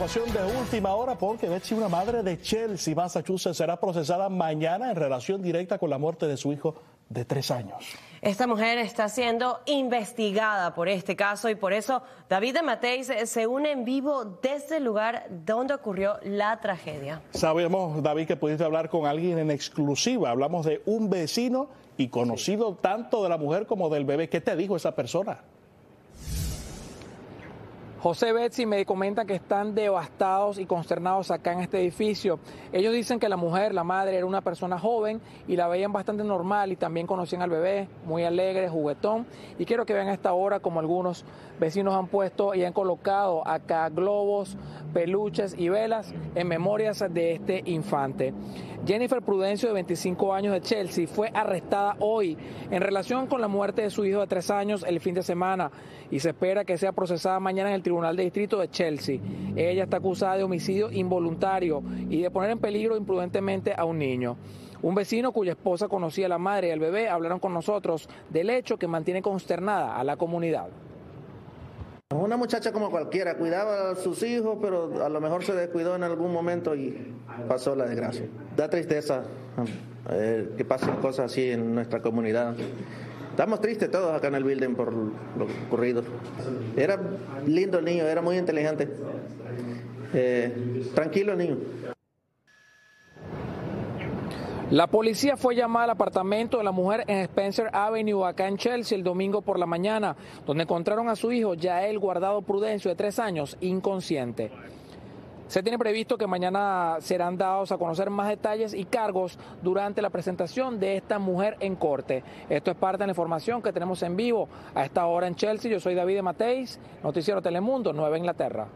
Información de última hora porque Betsy, una madre de Chelsea, Massachusetts, será procesada mañana en relación directa con la muerte de su hijo de tres años. Esta mujer está siendo investigada por este caso y por eso David de Mateis se une en vivo desde el lugar donde ocurrió la tragedia. Sabemos, David, que pudiste hablar con alguien en exclusiva. Hablamos de un vecino y conocido tanto de la mujer como del bebé. ¿Qué te dijo esa persona? José Betsy me comenta que están devastados y consternados acá en este edificio. Ellos dicen que la mujer, la madre, era una persona joven y la veían bastante normal y también conocían al bebé, muy alegre, juguetón. Y quiero que vean esta hora como algunos vecinos han puesto y han colocado acá globos, peluches y velas en memorias de este infante. Jennifer Prudencio, de 25 años de Chelsea, fue arrestada hoy en relación con la muerte de su hijo de tres años el fin de semana y se espera que sea procesada mañana en el Tribunal de Distrito de Chelsea. Ella está acusada de homicidio involuntario y de poner en peligro imprudentemente a un niño. Un vecino cuya esposa conocía a la madre y al bebé hablaron con nosotros del hecho que mantiene consternada a la comunidad. Una muchacha como cualquiera, cuidaba a sus hijos, pero a lo mejor se descuidó en algún momento y pasó la desgracia. Da tristeza eh, que pasen cosas así en nuestra comunidad. Estamos tristes todos acá en el building por lo ocurrido. Era lindo el niño, era muy inteligente. Eh, tranquilo el niño. La policía fue llamada al apartamento de la mujer en Spencer Avenue, acá en Chelsea, el domingo por la mañana, donde encontraron a su hijo, Yael Guardado Prudencio, de tres años, inconsciente. Se tiene previsto que mañana serán dados a conocer más detalles y cargos durante la presentación de esta mujer en corte. Esto es parte de la información que tenemos en vivo a esta hora en Chelsea. Yo soy David Mateis, Noticiero Telemundo, Nueva Inglaterra.